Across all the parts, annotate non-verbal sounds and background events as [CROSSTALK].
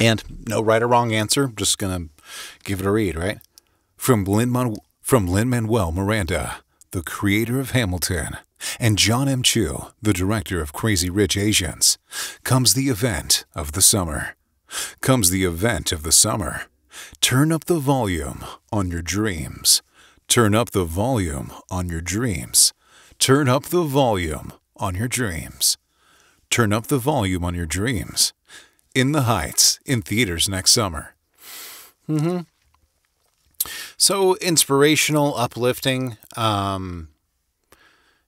And no right or wrong answer. Just gonna give it a read, right? From Lin from Lin Manuel Miranda, the creator of Hamilton, and John M. Chu, the director of Crazy Rich Asians, comes the event of the summer. Comes the event of the summer. Turn up the volume on your dreams. Turn up the volume on your dreams. Turn up the volume on your dreams. Turn up the volume on your dreams. In the Heights, in theaters next summer. Mm-hmm. So inspirational, uplifting. Um,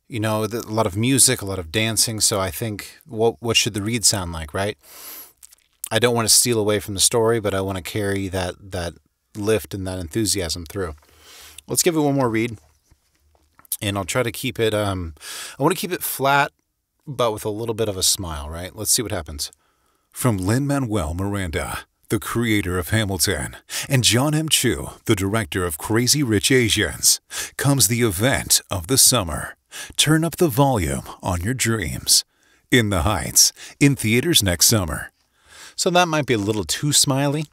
you know, a lot of music, a lot of dancing. So I think, what what should the read sound like, right? I don't want to steal away from the story, but I want to carry that that lift and that enthusiasm through. Let's give it one more read, and I'll try to keep it. Um, I want to keep it flat, but with a little bit of a smile. Right? Let's see what happens. From Lin Manuel Miranda, the creator of Hamilton, and John M. Chu, the director of Crazy Rich Asians, comes the event of the summer. Turn up the volume on your dreams. In the Heights, in theaters next summer. So that might be a little too smiley.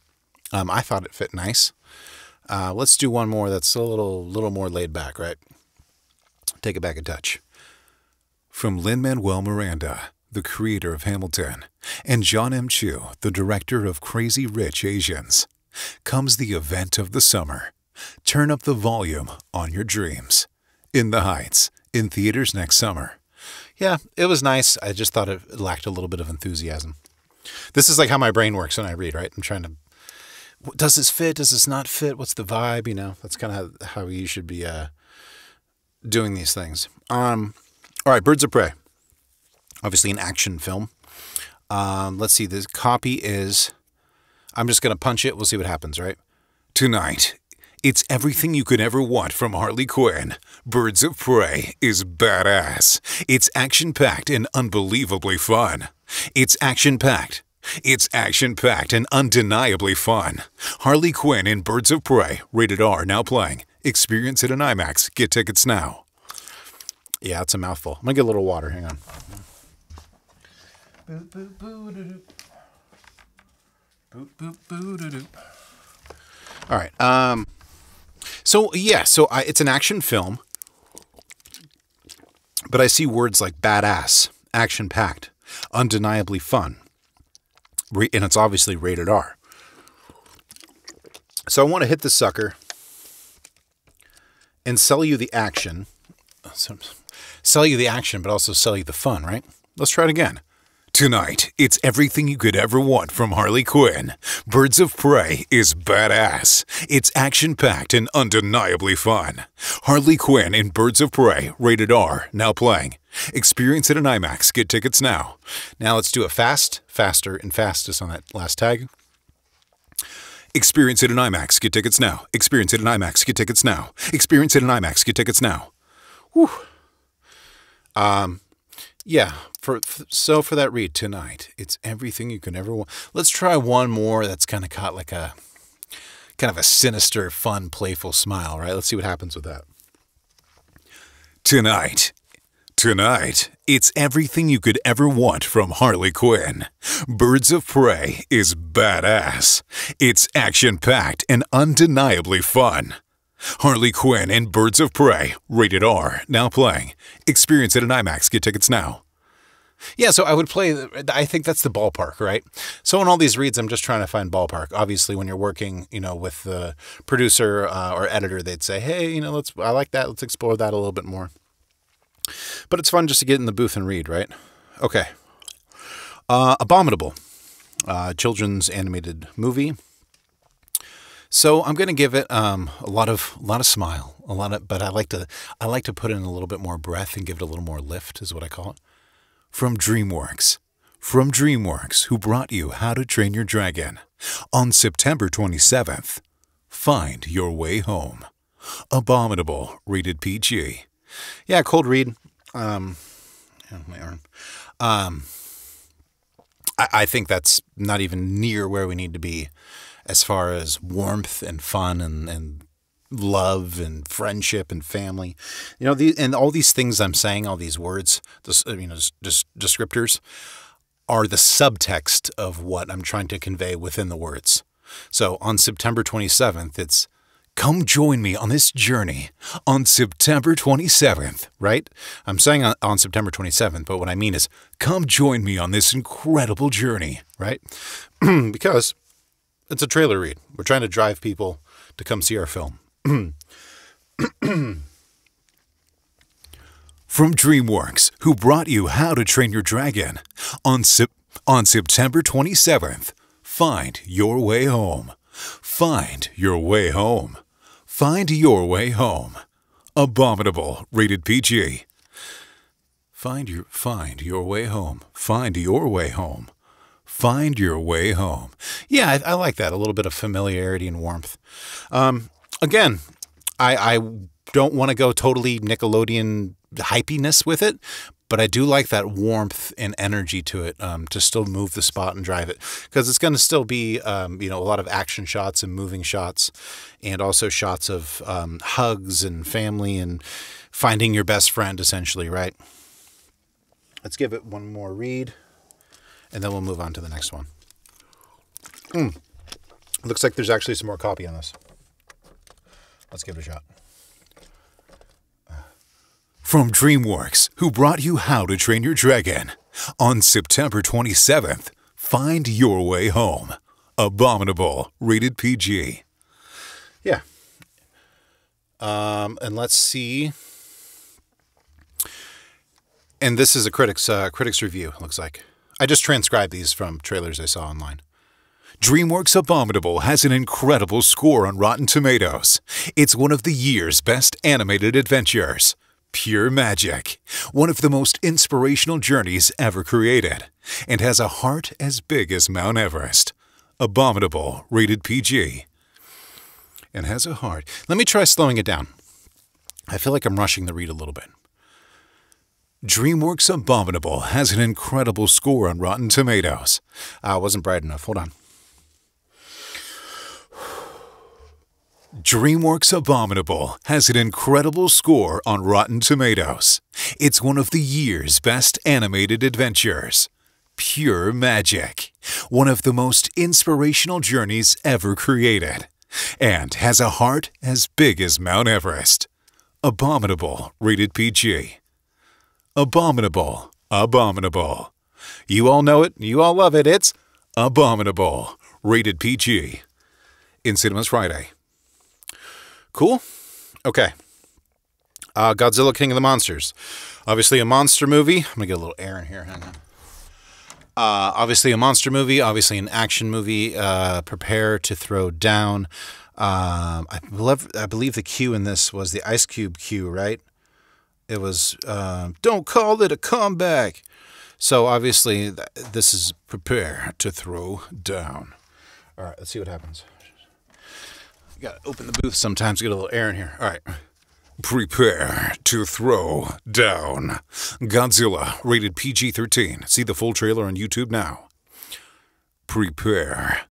Um, I thought it fit nice. Uh, let's do one more that's a little, little more laid back, right? Take it back a touch. From Lin Manuel Miranda, the creator of Hamilton, and John M. Chu, the director of Crazy Rich Asians, comes the event of the summer. Turn up the volume on your dreams. In the Heights, in theaters next summer. Yeah, it was nice. I just thought it lacked a little bit of enthusiasm. This is like how my brain works when I read, right? I'm trying to does this fit? Does this not fit? What's the vibe? You know, that's kind of how, you should be uh, doing these things. Um, all right, Birds of Prey. Obviously, an action film. Um, let's see. The copy is. I'm just going to punch it. We'll see what happens, right? Tonight, it's everything you could ever want from Harley Quinn. Birds of Prey is badass. It's action packed and unbelievably fun. It's action packed. It's action packed and undeniably fun. Harley Quinn in Birds of Prey, rated R, now playing. Experience it in IMAX. Get tickets now. Yeah, it's a mouthful. I'm gonna get a little water. Hang on. Boop, boop, boop, boop, boop, boop, doo doo. All right. Um. So yeah, so I, it's an action film, but I see words like badass, action packed, undeniably fun, and it's obviously rated R. So I want to hit the sucker and sell you the action. Sell you the action, but also sell you the fun, right? Let's try it again. Tonight, it's everything you could ever want from Harley Quinn. Birds of Prey is badass. It's action packed and undeniably fun. Harley Quinn in Birds of Prey, rated R, now playing. Experience it in IMAX. Get tickets now. Now let's do it fast, faster, and fastest on that last tag. Experience it in IMAX. Get tickets now. Experience it in IMAX. Get tickets now. Experience it in IMAX. Get tickets now. Whew. Um, yeah, for so for that read tonight, it's everything you can ever want. Let's try one more that's kind of caught like a kind of a sinister, fun, playful smile, right? Let's see what happens with that. Tonight, Tonight, it's everything you could ever want from Harley Quinn. Birds of Prey is badass. It's action packed and undeniably fun. Harley Quinn and Birds of Prey, rated R, now playing. Experience it in IMAX. Get tickets now. Yeah, so I would play. I think that's the ballpark, right? So in all these reads, I'm just trying to find ballpark. Obviously, when you're working, you know, with the producer uh, or editor, they'd say, "Hey, you know, let's. I like that. Let's explore that a little bit more." But it's fun just to get in the booth and read, right? Okay. Uh, Abominable, uh, children's animated movie. So I'm going to give it um, a lot of a lot of smile, a lot of, but I like to I like to put in a little bit more breath and give it a little more lift, is what I call it. From DreamWorks, from DreamWorks, who brought you How to Train Your Dragon, on September 27th. Find your way home. Abominable, rated PG. Yeah, cold read. Um, my arm. Um, I, I think that's not even near where we need to be as far as warmth and fun and, and love and friendship and family. You know, the, and all these things I'm saying, all these words, this, you know, just descriptors, are the subtext of what I'm trying to convey within the words. So on September 27th, it's come join me on this journey on September 27th, right? I'm saying on, on September 27th, but what I mean is come join me on this incredible journey, right? [CLEARS THROAT] because it's a trailer read. We're trying to drive people to come see our film. [CLEARS THROAT] From DreamWorks, who brought you How to Train Your Dragon, on, on September 27th, find your way home. Find your way home. Find your way home. Abominable, rated PG. Find your find your way home. Find your way home. Find your way home. Yeah, I, I like that. A little bit of familiarity and warmth. Um, again, I, I don't want to go totally Nickelodeon hypiness with it, but I do like that warmth and energy to it um, to still move the spot and drive it because it's going to still be um, you know a lot of action shots and moving shots and also shots of um, hugs and family and finding your best friend essentially right let's give it one more read and then we'll move on to the next one mm. looks like there's actually some more copy on this let's give it a shot from DreamWorks, who brought you How to Train Your Dragon. On September 27th, find your way home. Abominable, rated PG. Yeah. Um, and let's see. And this is a critic's uh, critics review. Looks like I just transcribed these from trailers I saw online. DreamWorks Abominable has an incredible score on Rotten Tomatoes. It's one of the year's best animated adventures pure magic, one of the most inspirational journeys ever created, and has a heart as big as Mount Everest. Abominable, rated PG. And has a heart. Let me try slowing it down. I feel like I'm rushing the read a little bit. DreamWorks Abominable has an incredible score on Rotten Tomatoes. I uh, wasn't bright enough. Hold on. DreamWorks Abominable has an incredible score on Rotten Tomatoes. It's one of the year's best animated adventures. Pure magic. One of the most inspirational journeys ever created. And has a heart as big as Mount Everest. Abominable, rated PG. Abominable, abominable. You all know it, you all love it. It's Abominable, rated PG. In Cinemas Friday. Cool. Okay. Uh, Godzilla King of the Monsters. Obviously, a monster movie. I'm going to get a little air in here. Hang on. Uh, obviously, a monster movie. Obviously, an action movie. Uh, prepare to throw down. Um, I, believe, I believe the cue in this was the Ice Cube cue, right? It was, uh, don't call it a comeback. So, obviously, this is prepare to throw down. All right, let's see what happens. You gotta open the booth sometimes get a little air in here. All right. Prepare to throw down. Godzilla, rated PG 13. See the full trailer on YouTube now. Prepare